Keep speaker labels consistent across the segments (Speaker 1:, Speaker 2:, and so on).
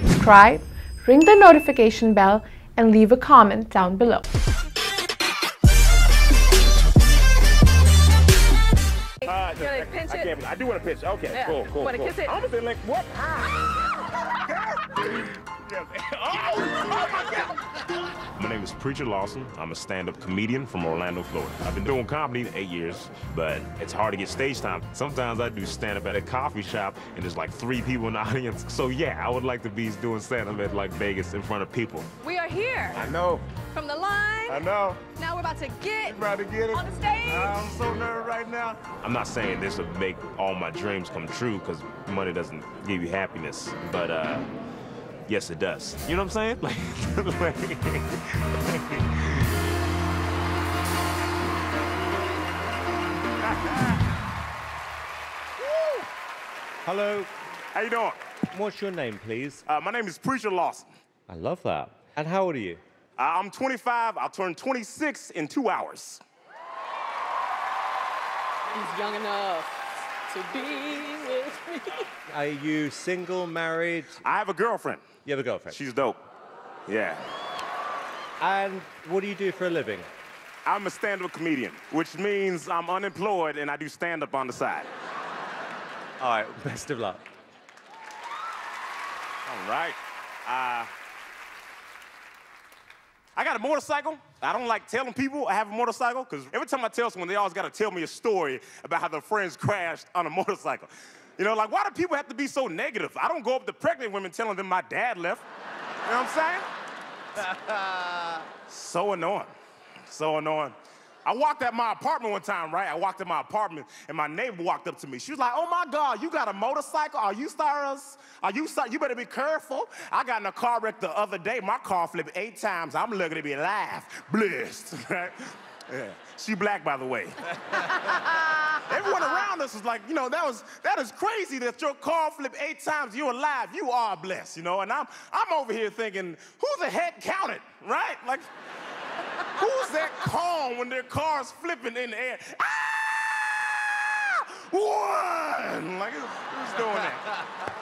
Speaker 1: subscribe, ring the notification bell, and leave a comment down below.
Speaker 2: Uh,
Speaker 3: You wanna pinch
Speaker 2: I,
Speaker 3: it?
Speaker 2: can't, I do want to pitch. Okay,
Speaker 3: Yeah.
Speaker 2: cool, cool,
Speaker 3: Wanna
Speaker 2: cool.
Speaker 3: kiss it?
Speaker 2: I'm gonna say like what? Yes. oh, oh my God. My name is Preacher Lawson. I'm a stand-up comedian from Orlando, Florida. I've been doing comedy eight years, but it's hard to get stage time. Sometimes I do stand-up at a coffee shop and there's like three people in the audience. So yeah, I would like to be doing stand-up at like Vegas in front of people.
Speaker 3: We are here
Speaker 2: I know,
Speaker 3: from the line.
Speaker 2: I know.
Speaker 3: Now we're about to get
Speaker 2: About to get it.
Speaker 3: on the stage.
Speaker 2: I'm so nervous right now. I'm not saying this will make all my dreams come true because money doesn't give you happiness, but uh, yes, it does. You know what I'm saying? Like,
Speaker 4: Hello,
Speaker 2: how you doing?
Speaker 4: what's your name, please?
Speaker 2: Uh, my name is Preacher Lawson.
Speaker 4: I love that. And how old are you?
Speaker 2: Uh, I'm 25. I'll turn 26 in two hours.
Speaker 3: He's young enough to be with me.
Speaker 4: Are you single, married?
Speaker 2: I have a girlfriend.
Speaker 4: You have a girlfriend.
Speaker 2: She's dope. Yeah.
Speaker 4: And what do you do for a living?
Speaker 2: I'm a stand-up comedian, which means I'm unemployed and I do stand-up on the side.
Speaker 4: All right, best of luck.
Speaker 2: All right. Uh, I got a motorcycle. I don't like telling people I have a motorcycle because every time I tell someone, they always got to tell me a story about how their friends crashed on a motorcycle. You know, like, why do people have to be so negative? I don't go up to pregnant women telling them my dad left. You know what I'm saying? so annoying. So annoying. I walked at my apartment one time, right? I walked at my apartment and my neighbor walked up to me. She was like, oh my God, you got a motorcycle? Are you stars? Are you stars? You better be careful. I got in a car wreck the other day. My car flipped eight times. I'm lucky to be alive. Blessed, right? Yeah. She black, by the way. Everyone around us was like, you know, that was that is crazy that your car flipped eight times. You're alive. You are blessed, you know. And I'm I'm over here thinking, who the heck counted, right? Like, who's that calm when their car's flipping in the air? Ah! One. Like, who's doing that?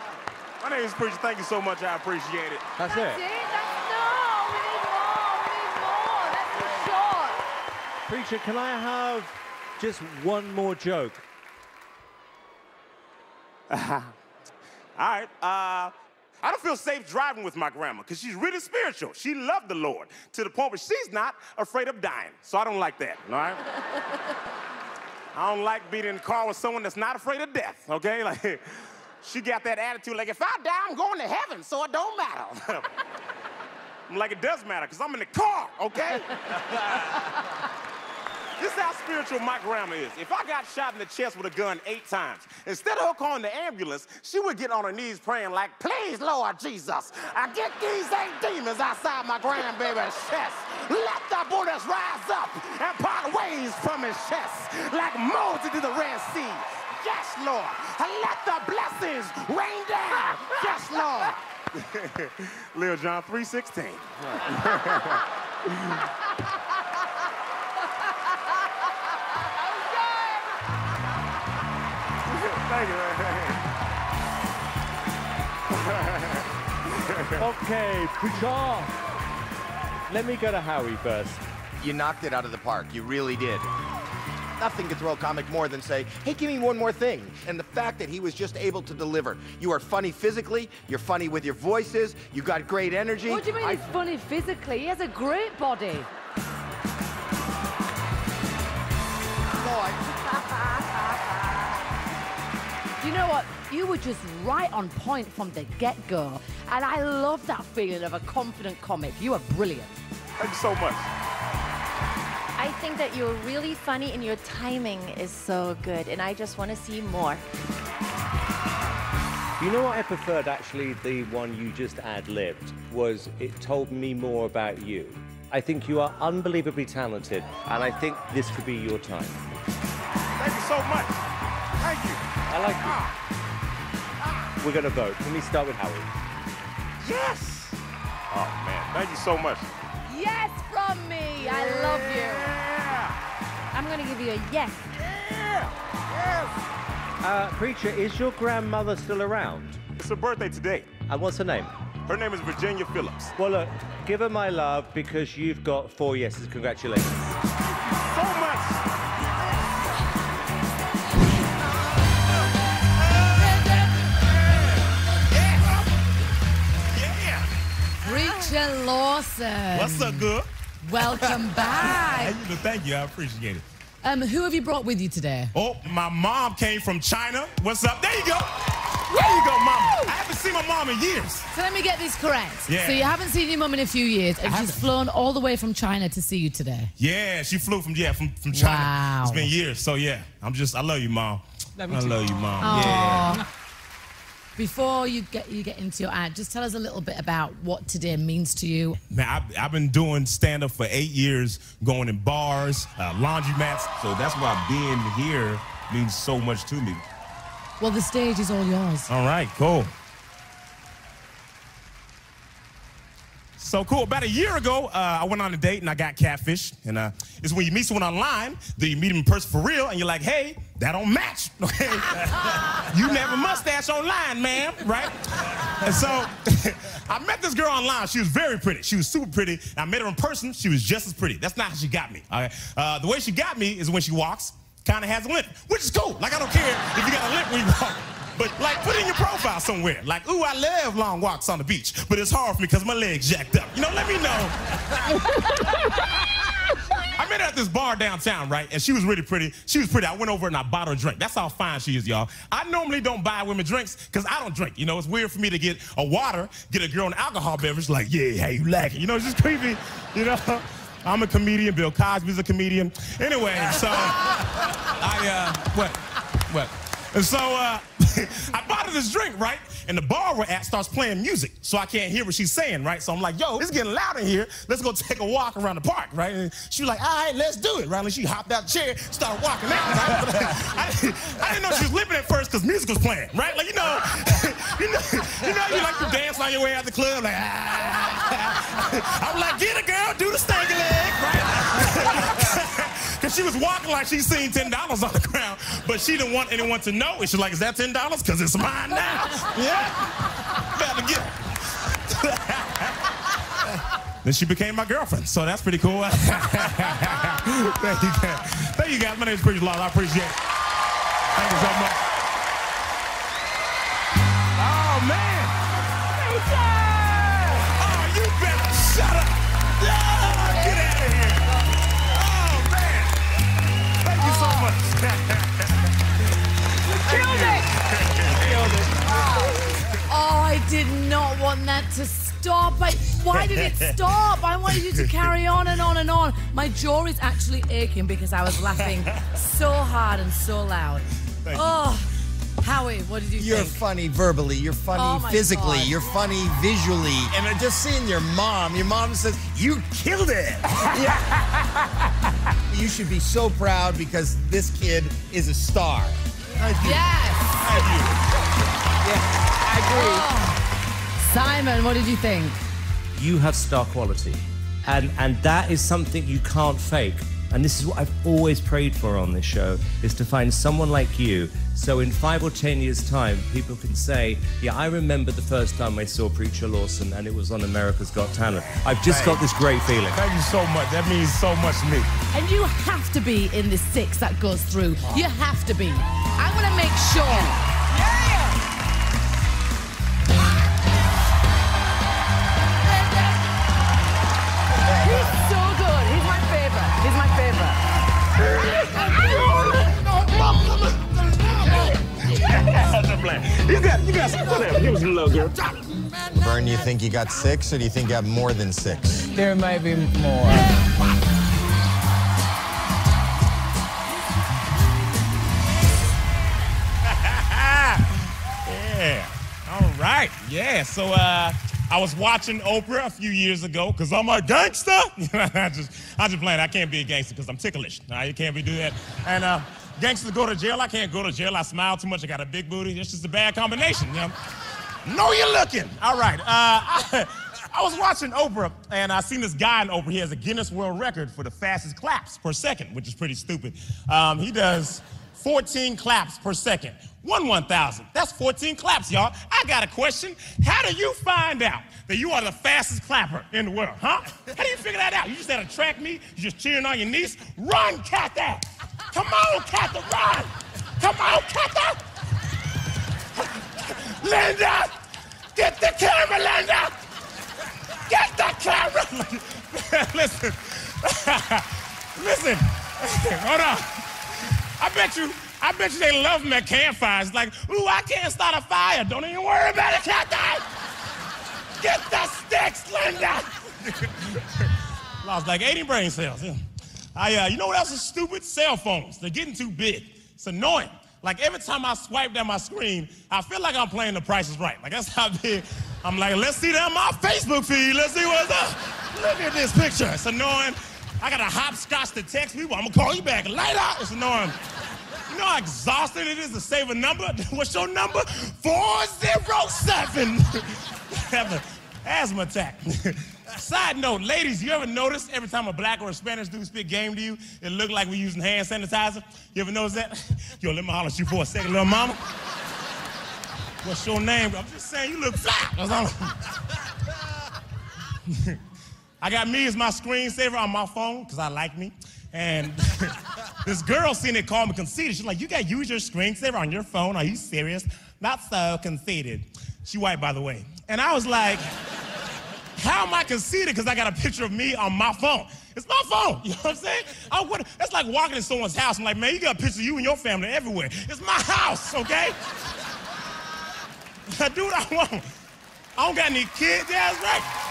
Speaker 2: My name is Preacher. Thank you so much. I appreciate it.
Speaker 4: That's
Speaker 3: That's
Speaker 4: it.
Speaker 3: it. That's no. We need more. We need more. That's for sure.
Speaker 4: Preacher, can I have just one more joke?
Speaker 2: All right. Uh, I don't feel safe driving with my grandma because she's really spiritual. She loved the Lord to the point where she's not afraid of dying. So I don't like that, all right? I don't like being in the car with someone that's not afraid of death, okay? Like, she got that attitude like, if I die, I'm going to heaven, so it don't matter. I'm like, it does matter because I'm in the car, okay? This is how spiritual my grandma is. If I got shot in the chest with a gun eight times, instead of her calling the ambulance, she would get on her knees praying like, please, Lord Jesus, I get these eight demons outside my grandbaby's chest. Let the bullets rise up and part ways from his chest like Moses did the Red Sea. Yes, Lord. Let the blessings rain down. Yes, Lord. Lil Jon 316. Thank you.
Speaker 4: Okay, Preacher. Let me go to Howie first.
Speaker 5: You knocked it out of the park. You really did. Nothing could throw a comic more than say, hey, give me one more thing. And the fact that he was just able to deliver. You are funny physically, you're funny with your voices, you got great energy.
Speaker 6: What do you mean
Speaker 5: I-
Speaker 6: he's funny physically? He has a great body. Know what? You were just right on point from the get-go. And I love that feeling of a confident comic. You are brilliant.
Speaker 2: Thank you so much.
Speaker 7: I think that you're really funny and your timing is so good, and I just want to see more.
Speaker 4: You know what I preferred actually, the one you just ad-libbed, was it told me more about you. I think you are unbelievably talented, and I think this could be your time.
Speaker 2: Thank you so much. Thank you.
Speaker 4: I like you. We're gonna vote. Can we start with Howie?
Speaker 2: Yes. Oh man, thank you so much.
Speaker 6: Yes from me. I love you.
Speaker 2: Yeah.
Speaker 6: I'm going to give you a yes.
Speaker 2: Yeah. Yes.
Speaker 4: Uh, Preacher, is your grandmother still around?
Speaker 2: It's her birthday today.
Speaker 4: And what's her name?
Speaker 8: Her name is Virginia Phillips.
Speaker 4: Well, look, give her my love because you've got four yeses. Congratulations.
Speaker 6: Lawson.
Speaker 2: What's up, good?
Speaker 6: Welcome back.
Speaker 2: you thank you. I appreciate it.
Speaker 6: Um, who have you brought with you today?
Speaker 2: Oh, my mom came from China. What's up? There you go. There you go, mama. I haven't seen my mom in years.
Speaker 6: So let me get this correct.
Speaker 2: Yeah.
Speaker 6: So you haven't seen your mom in a few years, and
Speaker 2: I
Speaker 6: she's
Speaker 2: haven't.
Speaker 6: flown all the way from China to see you today.
Speaker 2: Yeah, she flew from yeah from, from China.
Speaker 6: Wow.
Speaker 2: It's been years. So yeah, I'm just I love you, mom.
Speaker 4: Love you
Speaker 2: I
Speaker 4: too.
Speaker 2: love you, mom.
Speaker 6: Aw.
Speaker 2: Yeah.
Speaker 6: Before you get you get into your ad, just tell us a little bit about what today means to you.
Speaker 2: Man, I've, I've been doing stand up for eight years, going in bars, uh, laundromats. So that's why being here means so much to me.
Speaker 6: Well, the stage is all yours.
Speaker 2: All right, cool. So cool. About a year ago, uh, I went on a date and I got catfish. And uh, it's when you meet someone online, then you meet them in person for real, and you're like, hey, that don't match. Okay? you never mustache online, man, right? And so I met this girl online. She was very pretty. She was super pretty. I met her in person. She was just as pretty. That's not how she got me. All right? Uh, the way she got me is when she walks, kind of has a limp, which is cool. Like, I don't care if you got a limp when you walk. But like, put in your profile somewhere. Like, ooh, I love long walks on the beach, but it's hard for me because my legs jacked up. You know, let me know. I met her at this bar downtown, right? And she was really pretty. She was pretty. I went over and I bought her a drink. That's how fine she is, y'all. I normally don't buy women drinks because I don't drink. You know, it's weird for me to get a water, get a girl an alcohol beverage, like, yeah, hey, you like it? You know, it's just creepy. You know, I'm a comedian. Bill Cosby's a comedian. Anyway, so I, uh, what? What? And so uh, I bought her this drink, right? And the bar we're at starts playing music, so I can't hear what she's saying, right? So I'm like, yo, it's getting loud in here. Let's go take a walk around the park, right? And she like, all right, let's do it, right? And she hopped out the chair, started walking out, right? I, I didn't know she was limping at first because music was playing, right? Like, you know, you know, you know, you like to dance on your way out the club, like, ah. I'm like, get it, girl, do the stanky leg, right? She was walking like she seen $10 on the ground, but she didn't want anyone to know. And she's like, is that $10? Because it's mine now. Yeah? Better get Then she became my girlfriend, so that's pretty cool. Thank you, guys. Thank you, guys. My name is Preacher Law. I appreciate it. Thank you so much. Oh, man. Oh, you better shut up. Yeah, get out of here. So much.
Speaker 6: Oh, I did not want that to stop. I, why did it stop? I wanted you to carry on and on and on. My jaw is actually aching because I was laughing so hard and so loud.
Speaker 2: Thank you.
Speaker 6: Oh. Howie, what did you think?
Speaker 9: You're
Speaker 6: think?
Speaker 9: funny verbally. You're funny
Speaker 6: Oh
Speaker 9: physically.
Speaker 6: God.
Speaker 9: You're funny visually. And I just seeing your mom. Your mom says you killed it. you should be so proud because this kid is a star. Thank you.
Speaker 6: Yes.
Speaker 9: Thank you. Yeah, I agree.
Speaker 6: Oh. Simon, what did you think?
Speaker 4: you have star quality. And, and that is something you can't fake. And this is what I've always prayed for on this show, is to find someone like you. So in five or ten years' time, people can say, yeah, I remember the first time I saw Preacher Lawson and it was on America's Got Talent. I've just got this great feeling.
Speaker 2: Thank you so much. That means so much to me.
Speaker 6: And you have to be in the six that goes through. You have to be. I'm going to make sure.
Speaker 8: You got, you got some, whatever. Give us a little girl.
Speaker 9: Vern, you think you got six or do you think you got more than six?
Speaker 10: There might be more.
Speaker 2: Yeah. All right. Yeah. So uh, I was watching Oprah a few years ago because I'm a gangster. I just, I just playing. I can't be a gangster because I'm ticklish. Nah, you can't be do that. And uh, gangsters go to jail. I can't go to jail. I smile too much. I got a big booty. It's just a bad combination. You know? you're looking. All right. Uh, I, I was watching Oprah and I seen this guy in Oprah. He has a Guinness World Record for the fastest claps per second, which is pretty stupid. Um, he does 14 claps per second. One 1,000. That's 14 claps, y'all. I got a question. How do you find out that you are the fastest clapper in the world, huh? How do you figure that out? You just had to track me, you just cheering on your niece. Run, Katha! Come on, Katha, run! Come on, Katha! Linda! Get the camera, Linda! Get the camera! Listen. Listen. Hold on. I bet you, I bet you they love them at campfires. Like, ooh, I can't start a fire. Don't even worry about it, Kathy! Get the sticks, Linda! Lost like 80 brain cells. Yeah. I, uh, you know what else is stupid? Cell phones. They're getting too big. It's annoying. Like every time I swipe down my screen, I feel like I'm playing The Price is Right. Like that's how big. I'm like, let's see on my Facebook feed. Let's see what's up. Look at this picture. It's annoying. I got a hopscotch to text people. I'm gonna call you back later. It's annoying. You know how exhausting it is to save a number? What's your number? 407. Have an asthma attack. Side note, ladies, you ever notice every time a black or a Spanish dude spit game to you, it look like we're using hand sanitizer? You ever notice that? Yo, let me holler at you for a second, little mama. What's your name? I'm just saying you look fly. I got me as my screensaver on my phone because I like me. And this girl seen it call me conceited. She's like, you got to use your screensaver on your phone. Are you serious? Not so conceited. She white, by the way. And I was like, how am I conceited? Because I got a picture of me on my phone. It's my phone. You know what I'm saying? I would, that's like walking in someone's house. I'm like, man, you got a picture of you and your family everywhere. It's my house, okay? I do what I want. I don't got any kids. Yeah, that's right.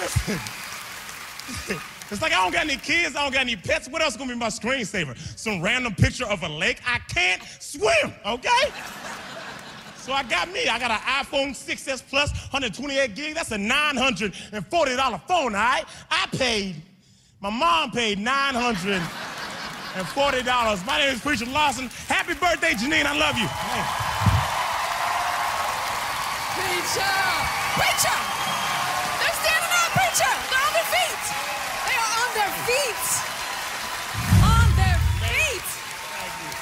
Speaker 2: Listen. It's like I don't got any kids, I don't got any pets. What else is gonna be my screensaver? Some random picture of a lake. I can't swim, okay? So I got me. I got an iPhone 6S Plus, 128 gig. That's a $940 phone, all right? I paid, my mom paid $940. My name is Preacher Lawson. Happy birthday, Janine. I love you. Hey.
Speaker 6: Preacher! Preacher! They're standing up, preacher! They're on their feet! They are on their feet! On their feet!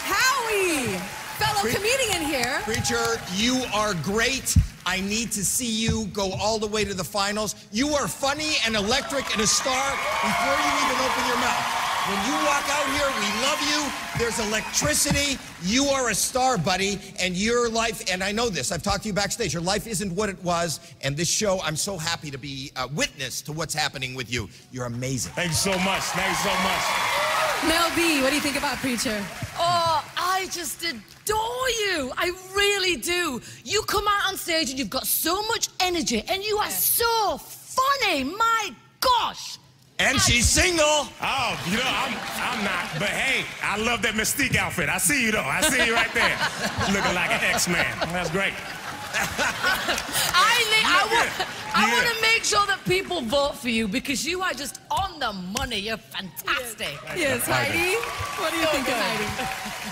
Speaker 6: Howie! Fellow
Speaker 9: Pre-
Speaker 6: comedian here.
Speaker 9: Preacher, you are great. I need to see you go all the way to the finals. You are funny and electric and a star before you even open your mouth. When you walk out here, we love you. There's electricity. You are a star, buddy, and your life, and I know this, I've talked to you backstage, your life isn't what it was, and this show, I'm so happy to be a witness to what's happening with you. You're amazing.
Speaker 2: Thank you so much. Thank you so much.
Speaker 6: Mel B, what do you think about Preacher? Oh, I just adore you. I really do. You come out on stage and you've got so much energy and you are so funny. My gosh.
Speaker 9: And she's single.
Speaker 2: Oh, you know, I'm, I'm not. But hey, I love that Mystique outfit. I see you, though. I see you right there. Looking like an X-Man. That's great.
Speaker 6: I, ne- I, want, I
Speaker 2: Yeah.
Speaker 6: want to make sure that people vote for you because you are just on the money. You're fantastic.
Speaker 11: Yes, Heidi. What do you think of Heidi?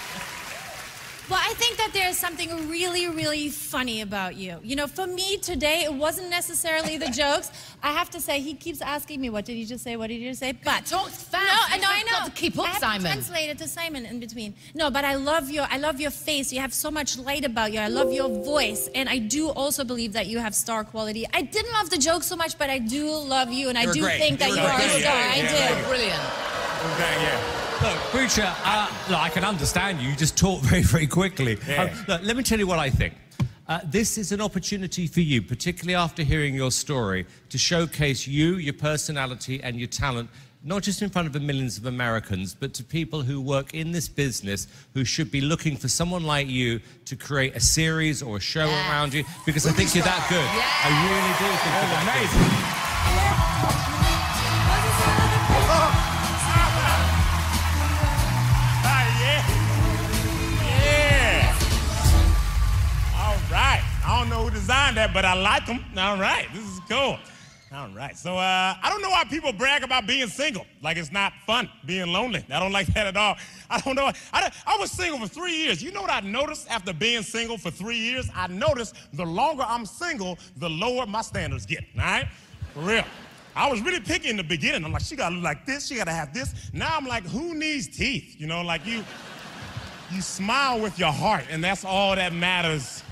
Speaker 12: Well, I think that there's something really, really funny about you. You know, for me today, it wasn't necessarily the jokes. I have to say, he keeps asking me, "What did you just say? What did you just say?" But
Speaker 6: talks fast.
Speaker 12: No, no, I
Speaker 6: got
Speaker 12: know.
Speaker 6: to keep up,
Speaker 12: I have
Speaker 6: Simon.
Speaker 12: To translate it to Simon in between. No, but I love your, I love your face. You have so much light about you. I love your voice, and I do also believe that you have star quality. I didn't love the joke so much, but I do love you, and I
Speaker 9: You're
Speaker 12: do
Speaker 9: great.
Speaker 12: think that
Speaker 9: You're
Speaker 12: you are a star.
Speaker 2: Yeah,
Speaker 12: I do.
Speaker 6: Brilliant.
Speaker 2: Okay, yeah.
Speaker 4: Look, Preacher, uh, look, I can understand you. You just talk very, very quickly.
Speaker 2: Yeah.
Speaker 4: Uh, look, let me tell you what I think. Uh, this is an opportunity for you, particularly after hearing your story, to showcase you, your personality, and your talent, not just in front of the millions of Americans, but to people who work in this business who should be looking for someone like you to create a series or a show
Speaker 6: Yes.
Speaker 4: around you, because I think you're that good. I really do think you're that good.
Speaker 2: Amazing. Ah, that, but I like them. All right. This is cool. All right. So uh, I don't know why people brag about being single. Like it's not fun being lonely. I don't like that at all. I don't know. I, I was single for three years. You know what I noticed after being single for three years? I noticed the longer I'm single, the lower my standards get. All right? For real. I was really picky in the beginning. I'm like, she gotta look like this, she gotta have this. Now I'm like, who needs teeth? You know, like you, you smile with your heart, and that's all that matters.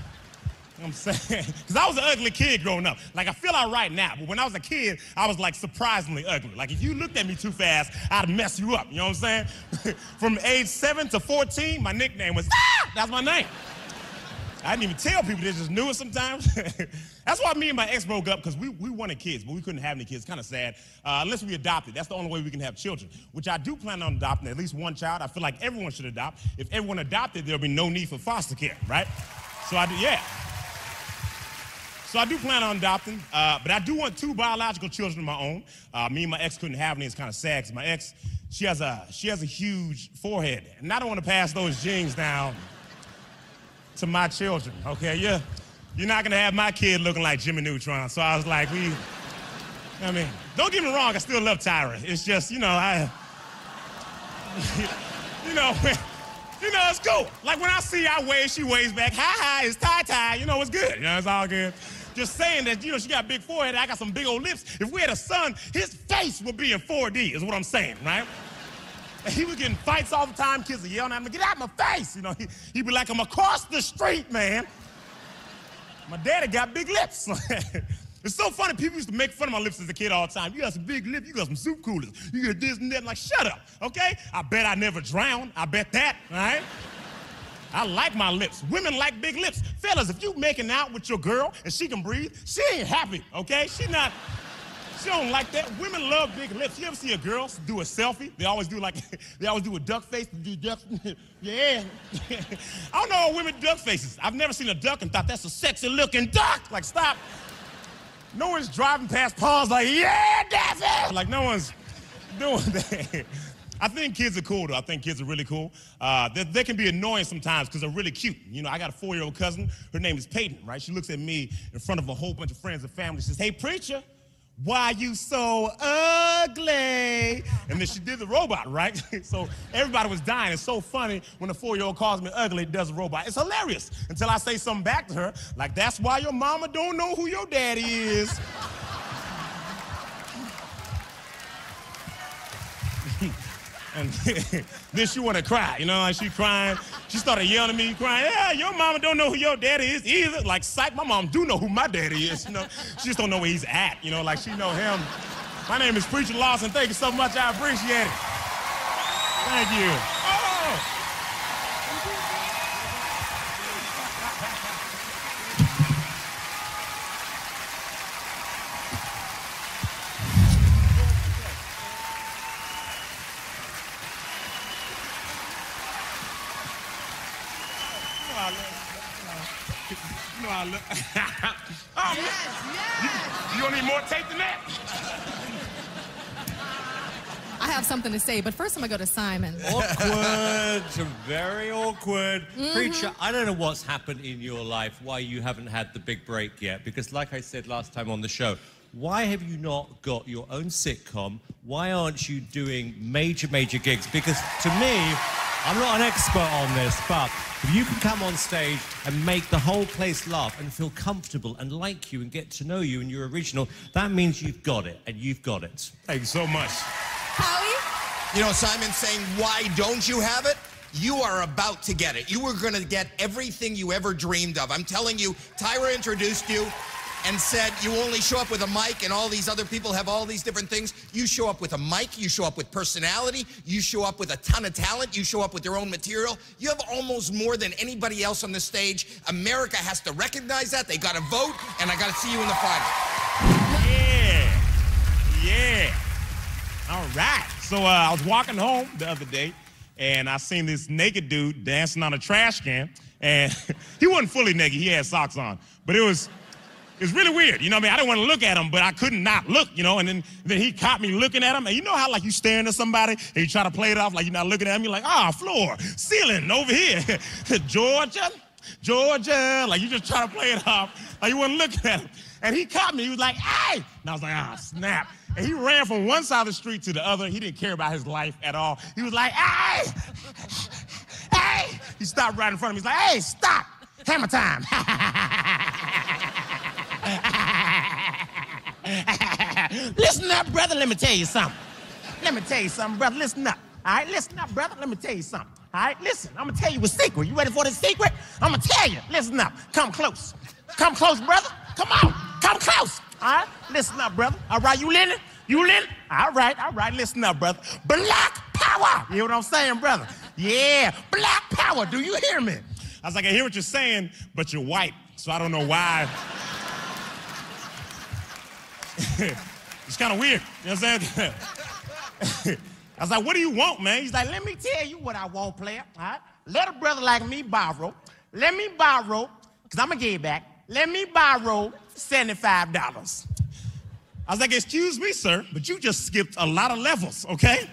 Speaker 2: I'm saying? Because I was an ugly kid growing up. Like, I feel all right now, but when I was a kid, I was like surprisingly ugly. Like, if you looked at me too fast, I'd mess you up. You know what I'm saying? From age 7 to 14, my nickname was, ah! That's my name. I didn't even tell people, they just knew it sometimes. That's why me and my ex broke up, because we, we wanted kids, but we couldn't have any kids. Kind of sad. Uh, unless we adopted. That's the only way we can have children, which I do plan on adopting at least one child. I feel like everyone should adopt. If everyone adopted, there'll be no need for foster care, right? So I do, yeah. So I do plan on adopting, uh, but I do want two biological children of my own. Uh, me and my ex couldn't have any. It's kind of sad because my ex, she has a she has a huge forehead, and I don't want to pass those genes down to my children. Okay, yeah, you're not gonna have my kid looking like Jimmy Neutron. So I was like, we. I mean, don't get me wrong. I still love Tyra. It's just you know I. you know. You know, it's cool. Like when I see I wave, she waves back. Hi, hi, it's Ty Ty. You know, it's good. You know, it's all good. Just saying that, you know, she got a big forehead, I got some big old lips. If we had a son, his face would be in 4D, is what I'm saying, right? And he was getting fights all the time. Kids are yelling at him, get out of my face. You know, he, he'd be like, I'm across the street, man. My daddy got big lips. it's so funny. People used to make fun of my lips as a kid all the time. You got some big lips. You got some soup coolers. You got this and that. I'm like, shut up, okay? I bet I never drowned. I bet that, right? I like my lips. Women like big lips. Fellas, if you making out with your girl and she can breathe, she ain't happy, okay? She not, she don't like that. Women love big lips. You ever see a girl do a selfie? They always do like, they always do a duck face. Do duck, yeah. I don't know women duck faces. I've never seen a duck and thought that's a sexy looking duck. Like, stop. No one's driving past Paul's like, yeah, Daffy. Like, no one's doing that. I think kids are cool, though. I think kids are really cool. Uh, they, they, can be annoying sometimes because they're really cute. You know, I got a four-year-old cousin. Her name is Peyton, right? She looks at me in front of a whole bunch of friends and family. She says, hey, preacher, why you so ugly? And then she did the robot, right? so everybody was dying. It's so funny when a four-year-old calls me ugly, does a robot. It's hilarious until I say something back to her, like, that's why your mama don't know who your daddy is. And then she want to cry, you know, like she crying. She started yelling at me, crying, yeah, your mama don't know who your daddy is either. Like, psych, my mom do know who my daddy is, you know. She just don't know where he's at, you know, like she know him. My name is Preacher Lawson. Thank you so much. I appreciate it. Thank you. Oh. I
Speaker 11: have something to say, but first I'm gonna go to Simon.
Speaker 4: Awkward, very awkward. Mm-hmm. Preacher, I don't know what's happened in your life, why you haven't had the big break yet. Because, like I said last time on the show, why have you not got your own sitcom? Why aren't you doing major, major gigs? Because to me, I'm not an expert on this, but if you can come on stage and make the whole place laugh and feel comfortable and like you and get to know you and you're original, that means you've got it, and you've got it.
Speaker 2: Thank you so much.
Speaker 11: Howie?
Speaker 9: You know, Simon saying, why don't you have it? You are about to get it. You are going to get everything you ever dreamed of. I'm telling you, Tyra introduced you and said you only show up with a mic and all these other people have all these different things. You show up with a mic, you show up with personality, you show up with a ton of talent, you show up with your own material. You have almost more than anybody else on the stage. America has to recognize that. They got to vote, and I got to see you in the final.
Speaker 2: Yeah. Yeah. All right. So uh, I was walking home the other day, and I seen this naked dude dancing on a trash can, and he wasn't fully naked. He had socks on, but it was it's really weird. You know what I mean? I didn't want to look at him, but I couldn't not look, you know, and then, then he caught me looking at him. And you know how like you staring at somebody and you try to play it off like you're not looking at him? You're like, ah, oh, floor, ceiling, over here. Georgia, Georgia. Like you just try to play it off like you wasn't looking at him. And he caught me. He was like, hey. And I was like, ah, snap. And he ran from one side of the street to the other. He didn't care about his life at all. He was like, hey, hey. He stopped right in front of me. He's like, hey, stop. Hammer time. listen up, brother. Let me tell you something. Let me tell you something, brother. Listen up. All right, listen up, brother. Let me tell you something. All right, listen. I'm gonna tell you a secret. You ready for the secret? I'm gonna tell you. Listen up. Come close. Come close, brother. Come on. Come close. All right. Listen up, brother. All right, you learning? You learning? All right. All right. Listen up, brother. Black power. You hear what I'm saying, brother? Yeah. Black power. Do you hear me? I was like, I hear what you're saying, but you're white, so I don't know why. it's kind of weird. You know what I'm saying? I was like, what do you want, man? He's like, let me tell you what I want, player. All right? Let a brother like me borrow. Let me borrow, because I'm going to give it back. Let me borrow $75. I was like, excuse me, sir, but you just skipped a lot of levels, okay?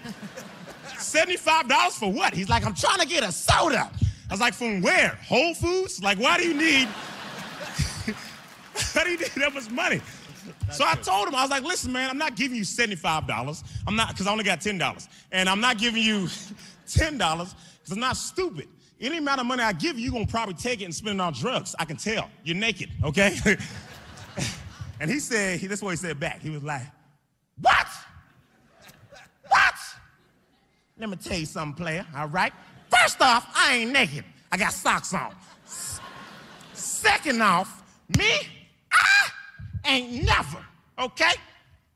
Speaker 2: $75 for what? He's like, I'm trying to get a soda. I was like, from where? Whole Foods? Like, why do you need, why do you need that much money? so I told him, I was like, listen, man, I'm not giving you $75. I'm not, because I only got $10. And I'm not giving you $10 because I'm not stupid. Any amount of money I give you, you're going to probably take it and spend it on drugs. I can tell. You're naked, okay? and he said, he, that's what he said back. He was like, what? What? Let me tell you something, player, all right? First off, I ain't naked. I got socks on. Second off, me, I ain't never, okay?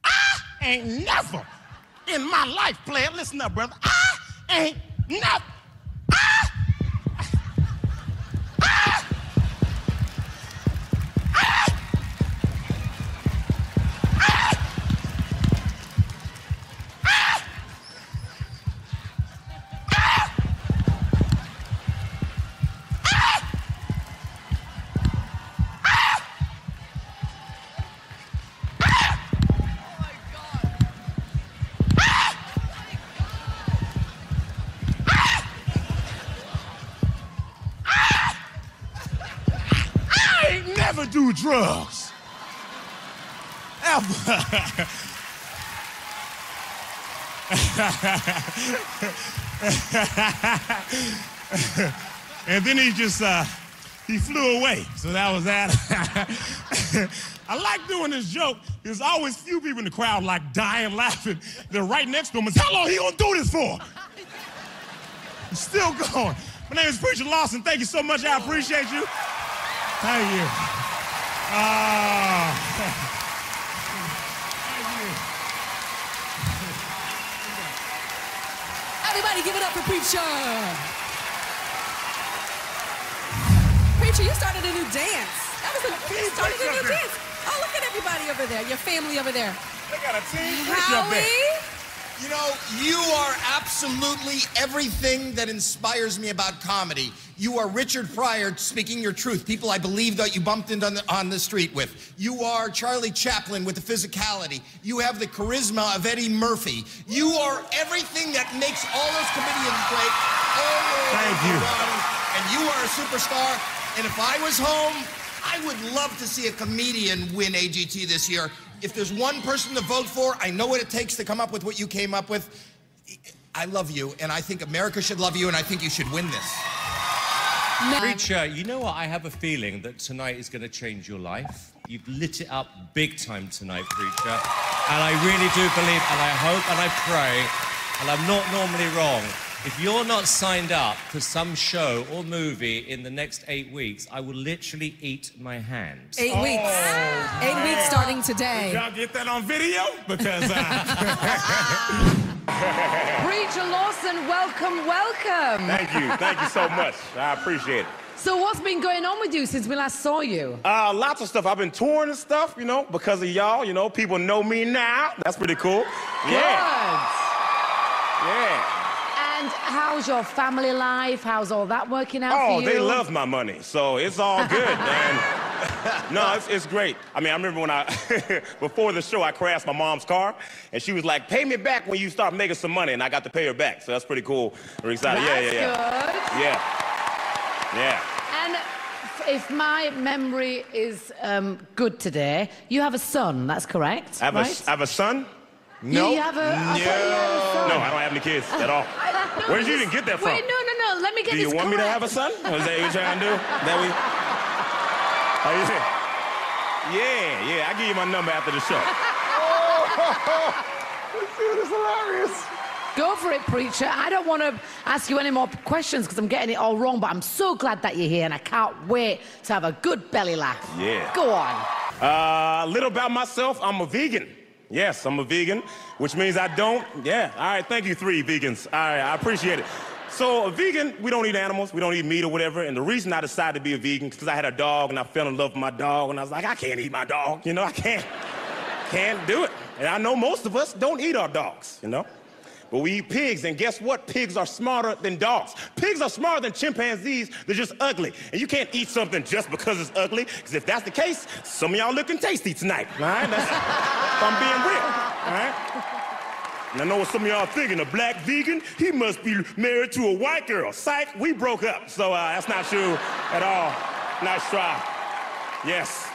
Speaker 2: I ain't never in my life, player. Listen up, brother. I ain't never. I, drugs. Ever. and then he just uh, he flew away. So that was that. I like doing this joke. There's always few people in the crowd like dying laughing. They're right next to him. How long he gonna do this for? Still going. My name is Preacher Lawson. Thank you so much. I appreciate you. Thank you. Ah.
Speaker 11: Everybody give it up for Preacher. Preacher, you started a new dance. That was a, you started a new dance. Oh, look at everybody over there. Your family over there.
Speaker 2: They got a team.
Speaker 11: Howie.
Speaker 9: You know, you are absolutely everything that inspires me about comedy. You are Richard Pryor speaking your truth, people I believe that you bumped into on the, on the street with. You are Charlie Chaplin with the physicality. You have the charisma of Eddie Murphy. You are everything that makes all those comedians great. over
Speaker 2: Thank you.
Speaker 9: And you are a superstar. And if I was home, I would love to see a comedian win AGT this year. If there's one person to vote for, I know what it takes to come up with what you came up with. I love you, and I think America should love you, and I think you should win this.
Speaker 4: Preacher, you know what? I have a feeling that tonight is going to change your life. You've lit it up big time tonight, Preacher. And I really do believe, and I hope, and I pray, and I'm not normally wrong. If you're not signed up for some show or movie in the next eight weeks, I will literally eat my hand.
Speaker 11: Eight weeks. Eight weeks starting today.
Speaker 2: Y'all get that on video? Because uh,
Speaker 6: Preacher Lawson, welcome, welcome.
Speaker 13: Thank you. Thank you so much. I appreciate it.
Speaker 6: So what's been going on with you since we last saw you?
Speaker 13: Uh, lots of stuff. I've been touring and stuff, you know, because of y'all. You know, people know me now. That's pretty cool. Yeah. Yeah.
Speaker 6: And how's your family life? How's all that working out
Speaker 13: Oh,
Speaker 6: for you?
Speaker 13: they love my money, so it's all good, man. no, it's, it's great. I mean, I remember when I, before the show, I crashed my mom's car, and she was like, pay me back when you start making some money, and I got to pay her back, so that's pretty cool. We're excited. yeah, yeah, yeah.
Speaker 6: good.
Speaker 13: Yeah. Yeah.
Speaker 6: And if my memory is um, good today, you have a son, that's correct,
Speaker 13: I have,
Speaker 6: right?
Speaker 13: a, I have a son?
Speaker 6: You-
Speaker 13: No.
Speaker 6: you have a- I thought you had a son.
Speaker 13: No, I don't have any kids at all.
Speaker 6: No,
Speaker 13: Where did you even get that from?
Speaker 6: Wait, no, no, no. Let me get
Speaker 13: Do
Speaker 6: this
Speaker 13: you want me to have a son? Is that what you're trying to do? That we? Oh, yeah. Yeah, yeah. I'll give you my number after the show.
Speaker 14: Oh, Dude, it's hilarious.
Speaker 6: Go for it, preacher. I don't want to ask you any more questions because I'm getting it all wrong, but I'm so glad that you're here and I can't wait to have a good belly laugh.
Speaker 2: Yeah.
Speaker 6: Go on.
Speaker 2: Uh, a little about myself. I'm a vegan. Yes, I'm a vegan, which means I don't. Yeah. All right. Thank you, three vegans. All right. I appreciate it. So, a vegan, we don't eat animals, we don't eat meat or whatever. And the reason I decided to be a vegan is because I had a dog and I fell in love with my dog. And I was like, I can't eat my dog. You know, I can't. Can't do it. And I know most of us don't eat our dogs, you know? But we eat pigs, and guess what? Pigs are smarter than dogs. Pigs are smarter than chimpanzees, they're just ugly. And you can't eat something just because it's ugly, because if that's the case, some of y'all looking tasty tonight, all right? That's, if I'm being real, all right? And I know what some of y'all thinking, a black vegan, he must be married to a white girl. Psych, we broke up, so uh, that's not true at all. Nice try. Yes.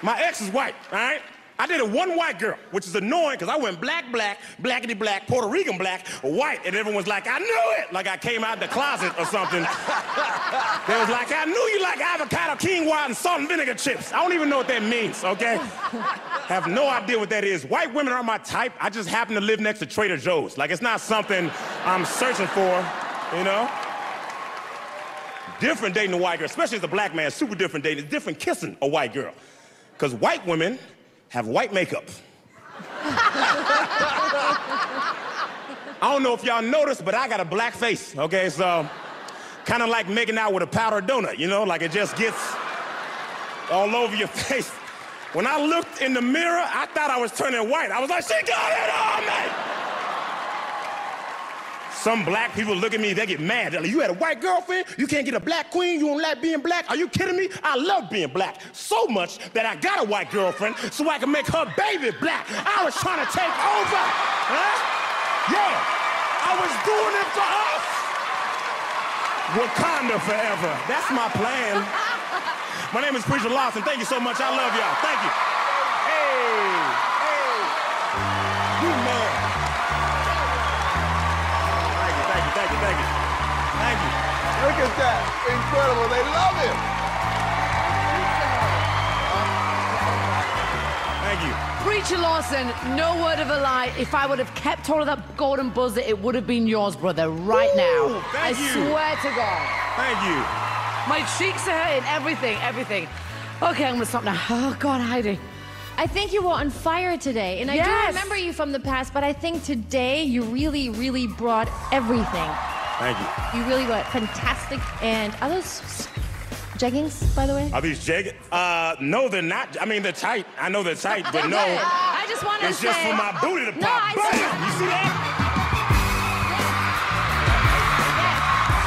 Speaker 2: My ex is white, all right? I did a one white girl, which is annoying because I went black, black, blackity black, Puerto Rican black, white, and everyone's like, I knew it! Like I came out the closet or something. they was like, I knew you like avocado, quinoa, and salt and vinegar chips. I don't even know what that means, okay? Have no idea what that is. White women aren't my type. I just happen to live next to Trader Joe's. Like it's not something I'm searching for, you know? Different dating a white girl, especially as a black man, super different dating. It's different kissing a white girl. Because white women have white makeup. I don't know if y'all noticed, but I got a black face, okay? So, kind of like making out with a powdered donut, you know? Like it just gets all over your face. When I looked in the mirror, I thought I was turning white. I was like, she got it on me! Some black people look at me, they get mad. They're like, you had a white girlfriend? You can't get a black queen? You don't like being black? Are you kidding me? I love being black so much that I got a white girlfriend so I can make her baby black. I was trying to take over. Huh? Yeah, I was doing it for us. Wakanda forever. That's my plan. My name is Preacher Lawson. Thank you so much. I love y'all. Thank you.
Speaker 14: Look at that. Incredible. They love him.
Speaker 2: Thank you.
Speaker 6: Preacher Lawson, no word of a lie. If I would have kept hold of that golden buzzer, it would have been yours, brother, right now.
Speaker 2: thank
Speaker 6: I
Speaker 2: you.
Speaker 6: swear to God.
Speaker 2: Thank you.
Speaker 6: My cheeks are hurting, everything, everything. Okay, I'm gonna stop now. Oh, God, Heidi.
Speaker 12: I think you were on fire today, and I do remember you from the past, but I think today you really, really brought everything.
Speaker 2: Thank you.
Speaker 12: You really were fantastic. And are those s- jeggings, by the way?
Speaker 2: Are these jagged? Uh, no, they're not. I mean, they're tight. I know they're tight, but no.
Speaker 12: I just wanted
Speaker 2: It's
Speaker 12: to
Speaker 2: just for my booty to
Speaker 12: No,
Speaker 2: pop.
Speaker 12: I
Speaker 2: Bam!
Speaker 12: said-
Speaker 2: You see that?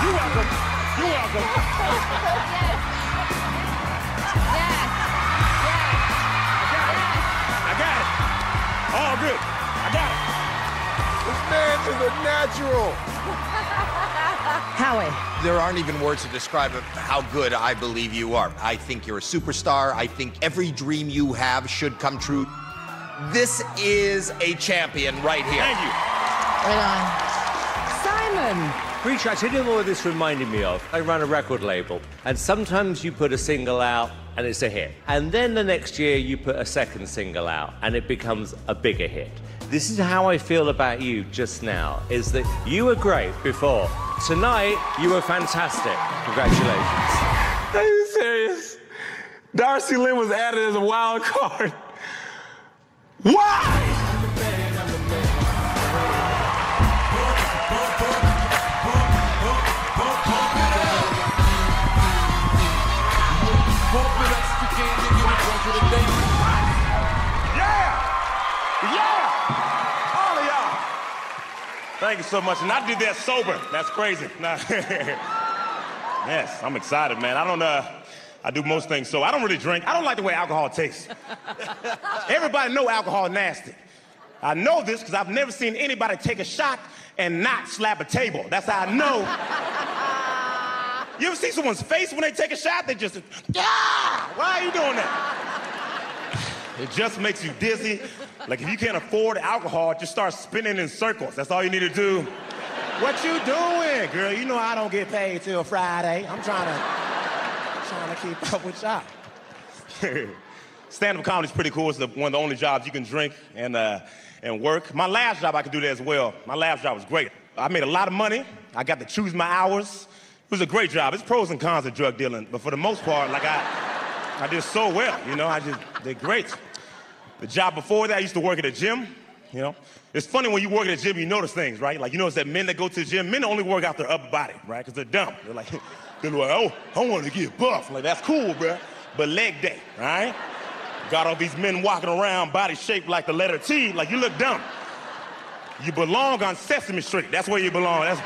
Speaker 2: You're welcome. You're welcome. I got it. All good. I got it.
Speaker 14: This man is a natural.
Speaker 6: Howie.
Speaker 9: There aren't even words to describe how good I believe you are. I think you're a superstar. I think every dream you have should come true. This is a champion right here.
Speaker 2: Thank you.
Speaker 6: Simon.
Speaker 4: Preacher, I tell you what this reminded me of. I run a record label, and sometimes you put a single out and it's a hit. And then the next year you put a second single out and it becomes a bigger hit. This is how I feel about you just now, is that you were great before. Tonight, you were fantastic. Congratulations.
Speaker 14: Are you serious? Darci Lynne was added as a wild card. Why?
Speaker 2: Thank you so much. And I did that sober. That's crazy. Nah. yes, I'm excited, man. I don't uh I do most things so I don't really drink. I don't like the way alcohol tastes. Everybody know alcohol nasty. I know this because I've never seen anybody take a shot and not slap a table. That's how I know. You ever see someone's face when they take a shot? They just, yeah! Why are you doing that? It just makes you dizzy. Like if you can't afford alcohol, just start spinning in circles. That's all you need to do. What you doing, girl? You know I don't get paid till Friday. I'm trying to, trying to keep up with y'all. stand-up comedy is pretty cool. It's the, one of the only jobs you can drink and, uh, and work. My last job, I could do that as well. My last job was great. I made a lot of money. I got to choose my hours. It was a great job. It's pros and cons of drug dealing, but for the most part, like I, I did so well. You know, I just did great. The job before that, I used to work at a gym. You know, it's funny when you work at a gym, you notice things, right? Like you notice that men that go to the gym, men only work out their upper body, right? Because they're dumb. They're like, they're like, oh, I want to get buff. Like that's cool, bro. But leg day, right? Got all these men walking around, body shaped like the letter T, like you look dumb. You belong on Sesame Street. That's where you belong. That's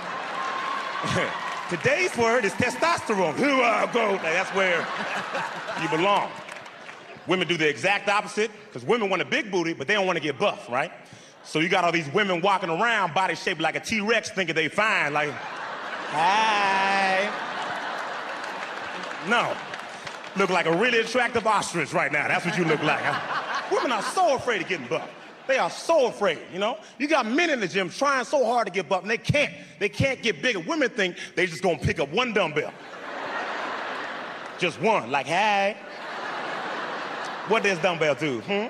Speaker 2: Today's word is testosterone. Here I go. That's where you belong. Women do the exact opposite because women want a big booty, but they don't want to get buff, right? So you got all these women walking around, body shaped like a T-Rex, thinking they fine, like, hi. No. Look like a really attractive ostrich right now. That's what you look like. Women are so afraid of getting buff. They are so afraid, you know? You got men in the gym trying so hard to get buff, and they can't. They can't get bigger. Women think they just gonna pick up one dumbbell. just one, like, hey. What does dumbbell do? Hmm?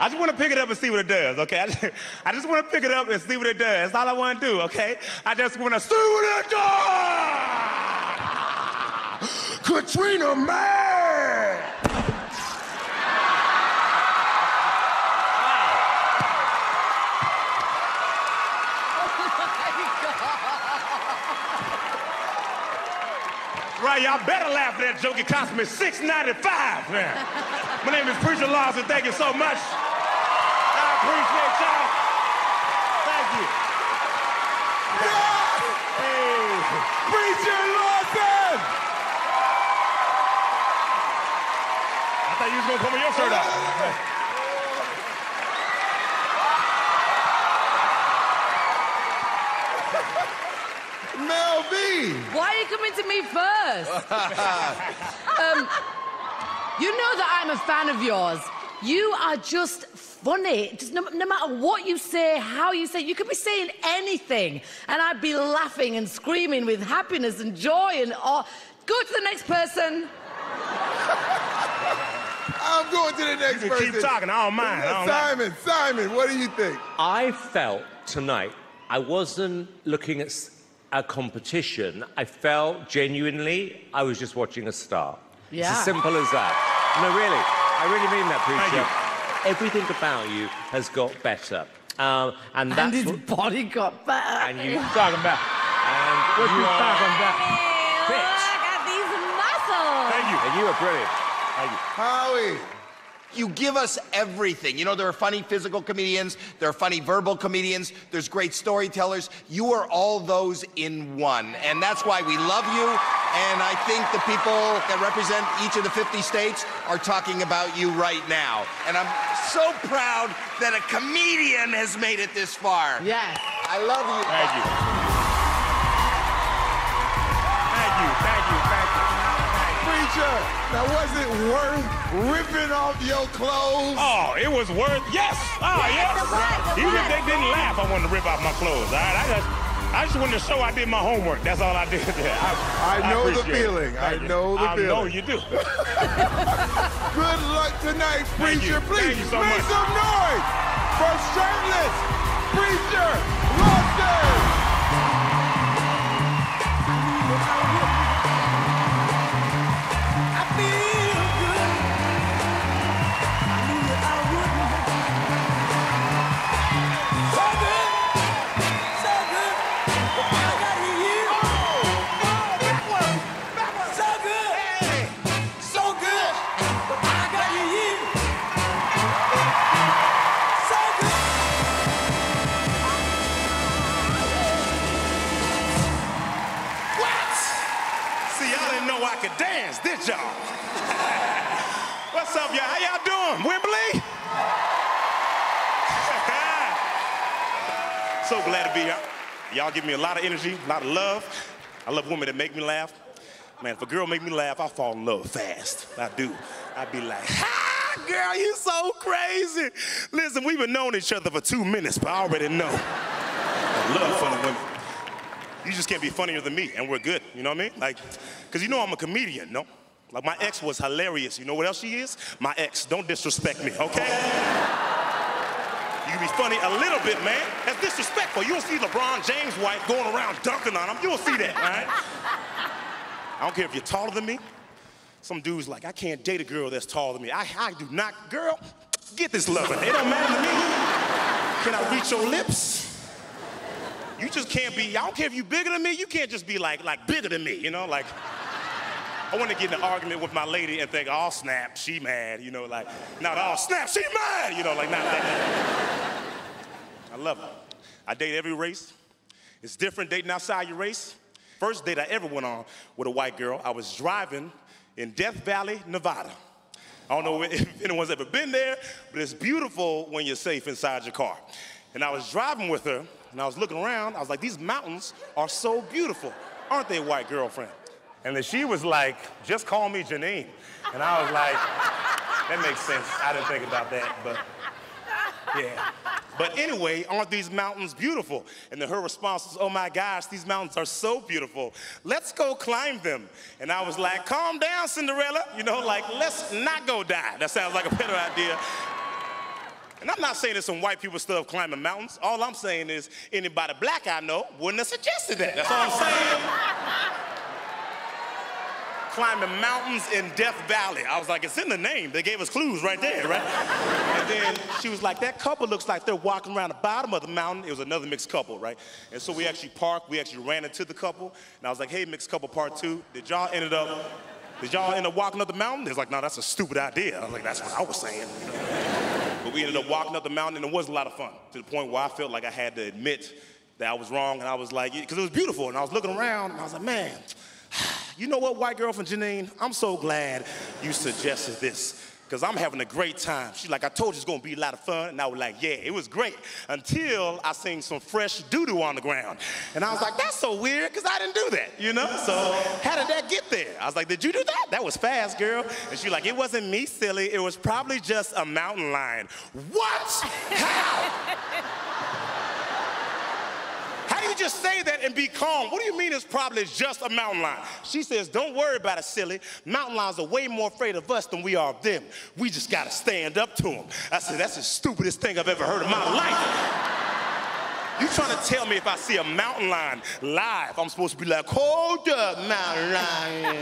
Speaker 2: I just want to pick it up and see what it does, okay? I just, I just want to pick it up and see what it does. That's all I want to do, okay? I just want to see what it does! Katrina, man! Right, y'all better laugh at that joke. It cost me $6.95. Man. My name is Preacher Lawson. Thank you so much. I appreciate y'all. Thank you. Hey.
Speaker 14: Preacher Lawson!
Speaker 2: I thought you was gonna pull your shirt off.
Speaker 14: Mel B!
Speaker 6: Why are you coming to me first? um, you know that I'm a fan of yours. You are just funny. Just no, no matter what you say, how you say, you could be saying anything, and I'd be laughing and screaming with happiness and joy and all. Go to the next person.
Speaker 14: I'm going to the next
Speaker 2: You can
Speaker 14: person.
Speaker 2: keep talking. I don't mind. I don't
Speaker 14: Simon, Simon, what do you think?
Speaker 4: I felt tonight I wasn't looking at s- a competition. I felt genuinely I was just watching a star. It's
Speaker 6: Yeah.
Speaker 4: as simple as that. No, really. I really mean that,
Speaker 2: Thank
Speaker 4: Preacher. Everything about you has got better. Um, and that's
Speaker 6: and his
Speaker 4: what,
Speaker 6: body got better.
Speaker 4: and you back talking about. And what you talking about? Fit.
Speaker 15: Look at these muscles.
Speaker 2: Thank you.
Speaker 4: And you are brilliant.
Speaker 2: Thank you.
Speaker 14: Howie.
Speaker 9: You give us everything. You know, there are funny physical comedians, there are funny verbal comedians, there's great storytellers. You are all those in one. And that's why we love you. And I think the people that represent each of the 50 states are talking about you right now. And I'm so proud that a comedian has made it this far.
Speaker 6: Yes.
Speaker 9: I love you.
Speaker 2: Thank you. Thank you. Thank you. Thank you.
Speaker 14: Preacher, now was it worth ripping off your clothes?
Speaker 2: Oh, it was worth yes. Oh, yes.
Speaker 15: the what? The
Speaker 2: Even if they didn't laugh, I wanted to rip off my clothes. All right, I just, I just wanted to show I did my homework. That's all I did. I,
Speaker 14: I know the feeling. I
Speaker 2: you.
Speaker 14: know the feeling.
Speaker 2: I know you do.
Speaker 14: Good luck tonight, Preacher. Please
Speaker 2: so
Speaker 14: make
Speaker 2: much.
Speaker 14: some noise for shirtless Preacher
Speaker 2: dance, did y'all? What's up, y'all? How y'all doing? Wembley? so glad to be here. Y'all give me a lot of energy, a lot of love. I love women that make me laugh. Man, if a girl make me laugh, I fall in love fast. I do. I'd be like, ha, girl, you so crazy. Listen, we've been knowing each other for two minutes, but I already know. I love funny women. You just can't be funnier than me, and we're good. You know what I mean? Like, because you know I'm a comedian, no? Like my ex was hilarious. You know what else she is? My ex. Don't disrespect me, okay? You can be funny a little bit, man. That's disrespectful. You don't see LeBron James' White going around dunking on him. You don't see that, right? I don't care if you're taller than me. Some dude's like, I can't date a girl that's taller than me. I, I do not. Girl, get this loving. It don't matter to me. Can I reach your lips? You just can't be, I don't care if you're bigger than me, you can't just be like, like bigger than me, you know? Like, I want to get in an argument with my lady and think, oh, snap, she mad, you know, like, not, oh, snap, she mad, you know, like, not that. I love it. I date every race. It's different dating outside your race. First date I ever went on with a white girl, I was driving in Death Valley, Nevada. I don't know if anyone's ever been there, but it's beautiful when you're safe inside your car. And I was driving with her, and I was looking around. I was like, these mountains are so beautiful. Aren't they, white girlfriend? And then she was like, just call me Janine. And I was like, that makes sense. I didn't think about that, but yeah. But anyway, aren't these mountains beautiful? And then her response was, oh my gosh, these mountains are so beautiful. Let's go climb them. And I was like, calm down, Cinderella. You know, like, let's not go die. That sounds like a better idea. And I'm not saying there's some white people still climbing mountains. All I'm saying is anybody black I know wouldn't have suggested that. That's all I'm saying climbing mountains in Death Valley. I was like, it's in the name. They gave us clues right there, right? and then she was like, that couple looks like they're walking around the bottom of the mountain. It was another mixed couple, right? And so we actually parked. We actually ran into the couple. And I was like, hey, mixed couple part two, did y'all ended up, did y'all end up walking up the mountain? They was like, no, that's a stupid idea. I was like, that's what I was saying. But we ended up walking up the mountain, and it was a lot of fun to the point where I felt like I had to admit that I was wrong, and I was like, because it was beautiful, and I was looking around, and I was like, man, you know what, white girl from Janine? I'm so glad you suggested this because I'm having a great time. She's like, I told you it's gonna be a lot of fun. And I was like, yeah, it was great until I seen some fresh doo-doo on the ground. And I was like, that's so weird because I didn't do that, you know? So how did that get there? I was like, did you do that? That was fast, girl. And she's like, it wasn't me, silly. It was probably just a mountain lion. What? How? How do you just say that and be calm? What do you mean it's probably just a mountain lion? She says, don't worry about it, silly. Mountain lions are way more afraid of us than we are of them. We just gotta stand up to them. I said, that's the stupidest thing I've ever heard in my life. You trying to tell me if I see a mountain lion live, I'm supposed to be like, hold up, mountain lion.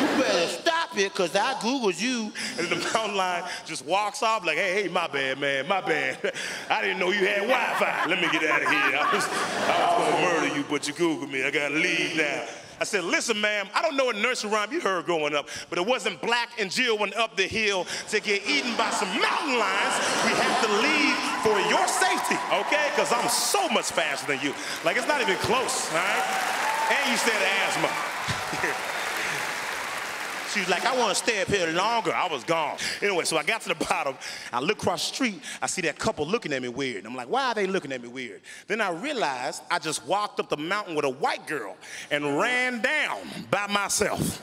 Speaker 2: You better stop it, because I Googled you. And the mountain lion just walks off like, hey, hey, my bad, man, my bad. I didn't know you had Wi-Fi. Let me get out of here. I was, I was gonna murder you, but you Googled me. I gotta leave now. I said, listen, ma'am, I don't know a nursery rhyme you heard growing up, but it wasn't black and Jill went up the hill to get eaten by some mountain lions. We have to leave for your safety, okay? Because I'm so much faster than you. Like, it's not even close, all right? And you said asthma. She was like, I want to stay up here longer. I was gone. Anyway, so I got to the bottom. I look across the street. I see that couple looking at me weird. I'm like, why are they looking at me weird? Then I realized I just walked up the mountain with a white girl and ran down by myself.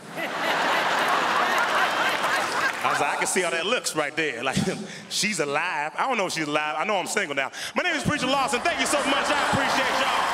Speaker 2: I was like, I can see how that looks right there. Like, she's alive. I don't know if she's alive. I know I'm single now. My name is Preacher Lawson. Thank you so much. I appreciate y'all.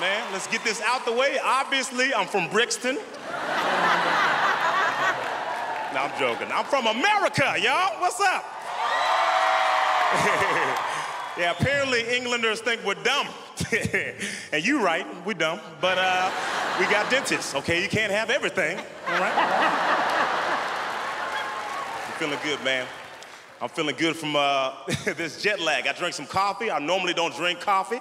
Speaker 2: Man. Let's get this out the way. Obviously, I'm from Brixton. no, I'm joking. I'm from America, y'all. What's up? yeah, apparently Englanders think we're dumb. and you right, we're dumb. But uh, we got dentists, okay? You can't have everything, all right? I'm feeling good, man. I'm feeling good from uh, this jet lag. I drank some coffee. I normally don't drink coffee.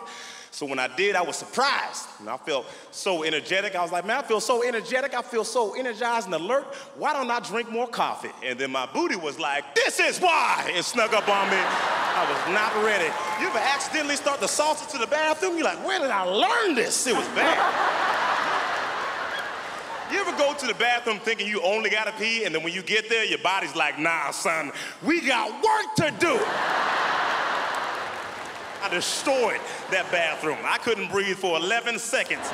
Speaker 2: So when I did, I was surprised. And I felt so energetic. I was like, man, I feel so energetic. I feel so energized and alert. Why don't I drink more coffee? And then my booty was like, this is why. It snuck up on me. I was not ready. You ever accidentally start the salsa to the bathroom? You're like, where did I learn this? It was bad. You ever go to the bathroom thinking you only gotta pee, and then when you get there, your body's like, nah, son, we got work to do. I destroyed that bathroom. I couldn't breathe for 11 seconds.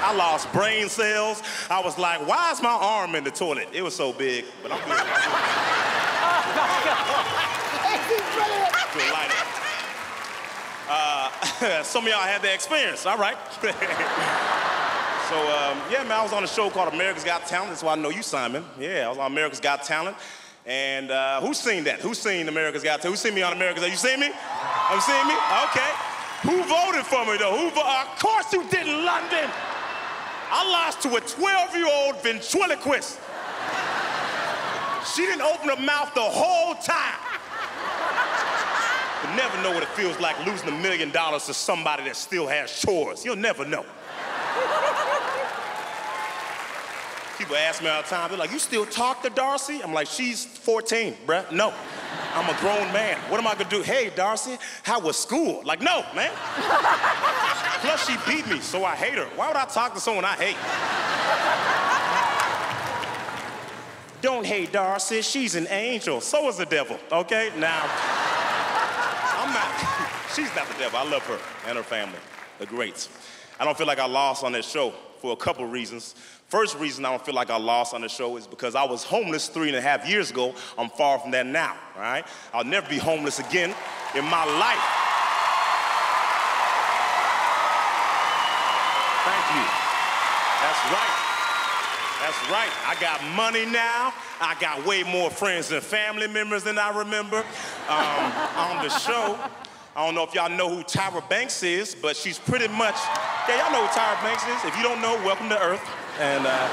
Speaker 2: I lost brain cells. I was like, why is my arm in the toilet? It was so big, but I'm good. Uh, some of y'all had that experience, all right. so, um, yeah, man, I was on a show called America's Got Talent. That's why I know you, Simon. Yeah, I was on America's Got Talent. And uh, who's seen that? Who's seen America's Got Talent? Who's seen me on America's Got You seen me? You seen me? Okay. Who voted for me, though? Who of course you didn't, London. I lost to a 12-year-old ventriloquist. She didn't open her mouth the whole time. You never know what it feels like losing a million dollars to somebody that still has chores. You'll never know. People ask me all the time, they're like, you still talk to Darci? I'm like, she's 14, bruh. No. I'm a grown man. What am I gonna do? Hey, Darci, how was school? Like, no, man. Plus, she beat me, so I hate her. Why would I talk to someone I hate? Don't hate Darci, she's an angel. So is the devil, okay? Now, I'm not, she's not the devil. I love her and her family, the greats. I don't feel like I lost on this show for a couple reasons. First reason I don't feel like I lost on the show is because I was homeless three and a half years ago. I'm far from that now, right? I'll never be homeless again in my life. Thank you. That's right. That's right. I got money now. I got way more friends and family members than I remember. Um, on the show, I don't know if y'all know who Tyra Banks is, but she's pretty much, yeah, y'all know what Tyra Banks is. If you don't know, welcome to Earth. And uh,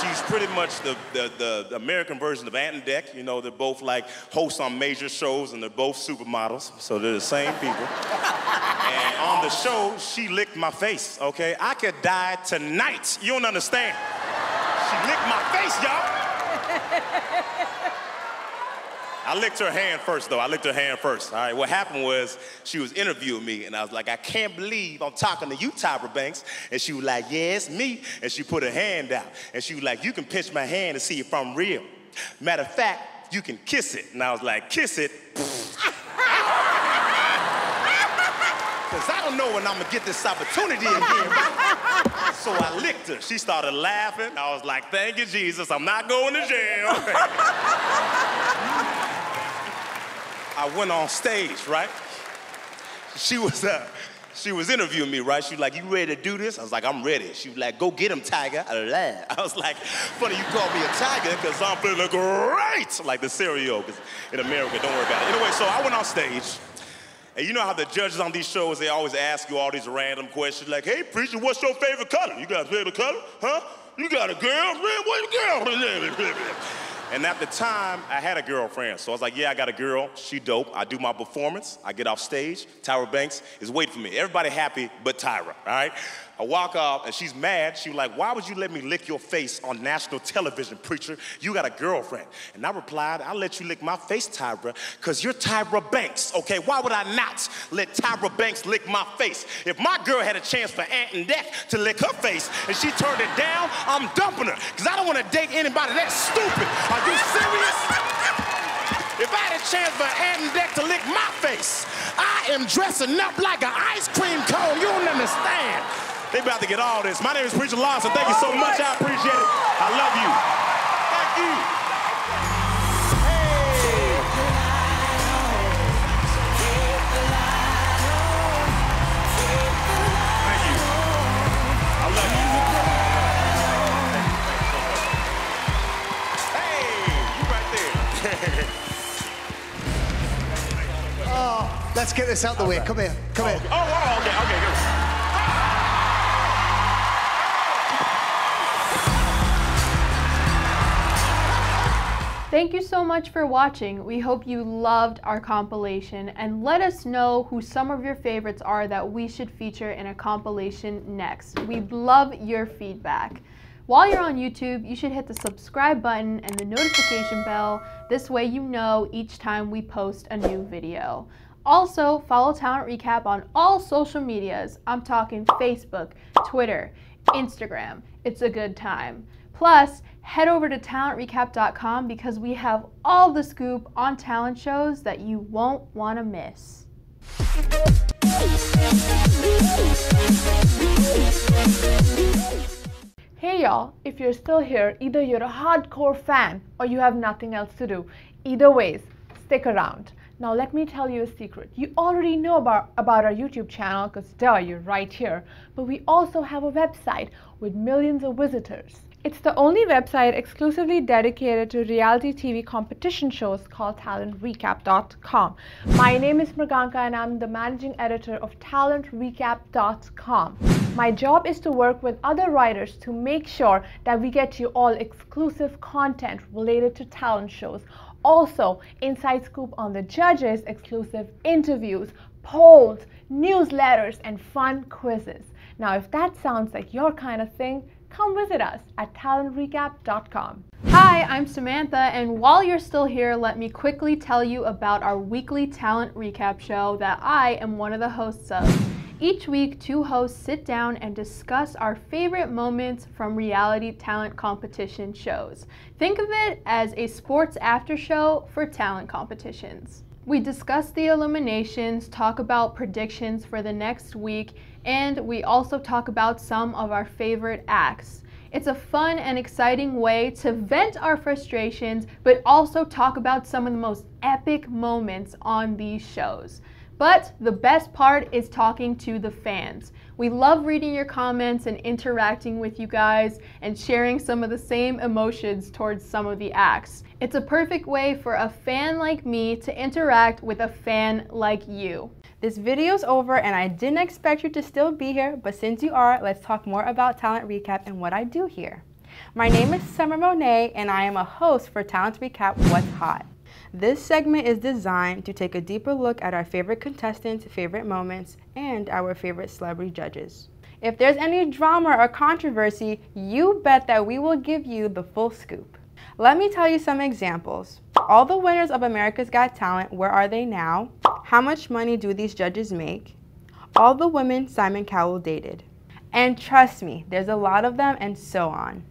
Speaker 2: she's pretty much the, the, the American version of Ant and Dec. You know, they're both like hosts on major shows and they're both supermodels, so they're the same people. and on the show, she licked my face, okay? I could die tonight. You don't understand. She licked my face, y'all. I licked her hand first, though. I licked her hand first. All right, what happened was she was interviewing me, and I was like, I can't believe I'm talking to you, Tyra Banks. And she was like, Yeah, it's me. And she put her hand out, and she was like, You can pinch my hand to see if I'm real. Matter of fact, you can kiss it. And I was like, Kiss it? Because I don't know when I'm going to get this opportunity again. so I licked her. She started laughing. I was like, Thank you, Jesus. I'm not going to jail. I went on stage, right? She was, uh, she was interviewing me, right? She was like, you ready to do this? I was like, I'm ready. She was like, go get him, Tiger. I laughed. I was like, funny you call me a tiger because I'm feeling great, like the cereal, because in America, don't worry about it. Anyway, so I went on stage. And you know how the judges on these shows, they always ask you all these random questions like, hey, preacher, what's your favorite color? You got a favorite color? Huh? You got a girl? Man, what girl? And at the time, I had a girlfriend. So I was like, yeah, I got a girl. She dope. I do my performance. I get off stage. Tyra Banks is waiting for me. Everybody happy but Tyra, all right? I walk off and she's mad. She was like, why would you let me lick your face on national television, preacher? You got a girlfriend. And I replied, I'll let you lick my face, Tyra, because you're Tyra Banks, okay? Why would I not let Tyra Banks lick my face? If my girl had a chance for Ant and Dec to lick her face and she turned it down, I'm dumping her, because I don't want to date anybody that stupid. Are you serious? If I had a chance for and Dec to lick my face, I am dressing up like an ice cream cone. You don't understand. They about to get all this. My name is Preacher Lawson. Thank you so much. I appreciate it. I love you. Thank you.
Speaker 16: Let's get this out the way. Come here. Come oh, here.
Speaker 2: Oh, oh, okay, okay, good.
Speaker 1: Thank you so much for watching. We hope you loved our compilation and let us know who some of your favorites are that we should feature in a compilation next. We'd love your feedback. While you're on YouTube, you should hit the subscribe button and the notification bell. This way you know each time we post a new video. Also, follow Talent Recap on all social medias. I'm talking Facebook, Twitter, Instagram. It's a good time. Plus, head over to talentrecap.com because we have all the scoop on talent shows that you won't want to miss. Hey y'all, if you're still here, either you're a hardcore fan or you have nothing else to do. Either ways, stick around. Now let me tell you a secret. You already know about, about our YouTube channel because duh, you're right here. But we also have a website with millions of visitors. It's the only website exclusively dedicated to reality TV competition shows called talentrecap.com. My name is Mriganka and I'm the managing editor of talentrecap.com. My job is to work with other writers to make sure that we get you all exclusive content related to talent shows. Also, inside scoop on the judges, exclusive interviews, polls, newsletters, and fun quizzes. Now, if that sounds like your kind of thing, come visit us at talentrecap.com. Hi, I'm Samantha, and while you're still here, let me quickly tell you about our weekly talent recap show that I am one of the hosts of. Each week, two hosts sit down and discuss our favorite moments from reality talent competition shows. Think of it as a sports after show for talent competitions. We discuss the eliminations, talk about predictions for the next week, and we also talk about some of our favorite acts. It's a fun and exciting way to vent our frustrations, but also talk about some of the most epic moments on these shows. But the best part is talking to the fans. We love reading your comments and interacting with you guys and sharing some of the same emotions towards some of the acts. It's a perfect way for a fan like me to interact with a fan like you.
Speaker 17: This video's over and I didn't expect you to still be here, but since you are, let's talk more about Talent Recap and what I do here. My name is Summer Monet and I am a host for Talent Recap What's Hot. This segment is designed to take a deeper look at our favorite contestants' favorite moments and our favorite celebrity judges. If there's any drama or controversy, you bet that we will give you the full scoop. Let me tell you some examples. All the winners of America's Got Talent, where are they now? How much money do these judges make? All the women Simon Cowell dated. And trust me, there's a lot of them and so on.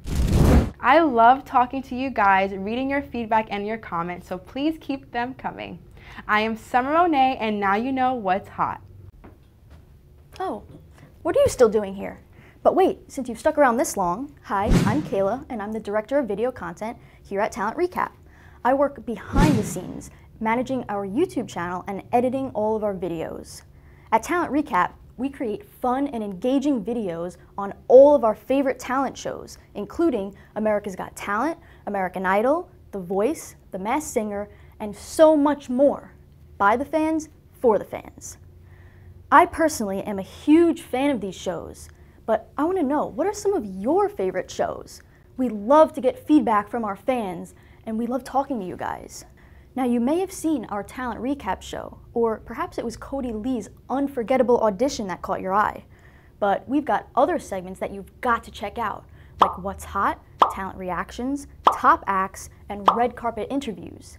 Speaker 17: I love talking to you guys, reading your feedback and your comments, so please keep them coming. I am Summer Monet, and now you know what's hot.
Speaker 18: Oh, what are you still doing here? But wait, since you've stuck around this long, hi, I'm Kayla, and I'm the Director of Video Content here at Talent Recap. I work behind the scenes, managing our YouTube channel and editing all of our videos. At Talent Recap, we create fun and engaging videos on all of our favorite talent shows, including America's Got Talent, American Idol, The Voice, The Masked Singer, and so much more. By the fans, for the fans. I personally am a huge fan of these shows, but I want to know, what are some of your favorite shows? We love to get feedback from our fans, and we love talking to you guys. Now, you may have seen our talent recap show, or perhaps it was Kodi Lee's unforgettable audition that caught your eye. But we've got other segments that you've got to check out, like What's Hot, Talent Reactions, Top Acts, and Red Carpet Interviews.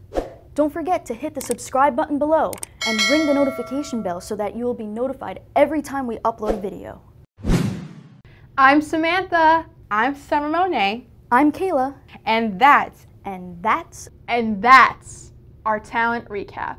Speaker 18: Don't forget to hit the subscribe button below and ring the notification bell so that you will be notified every time we upload a video.
Speaker 1: I'm Samantha.
Speaker 17: I'm Summer Monet.
Speaker 18: I'm Kayla.
Speaker 17: And that's,
Speaker 18: and that's,
Speaker 1: and that's our talent recap.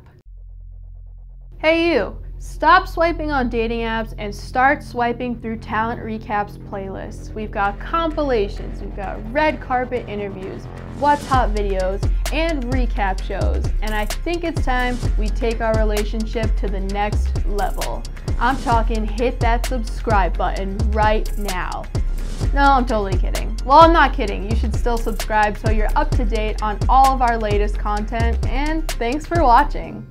Speaker 1: Hey you, stop swiping on dating apps and start swiping through Talent Recap's playlists. We've got compilations, we've got red carpet interviews, what's hot videos, and recap shows. And I think it's time we take our relationship to the next level. I'm talking hit that subscribe button right now. No, I'm totally kidding. Well, I'm not kidding. You should still subscribe so you're up to date on all of our latest content, and thanks for watching.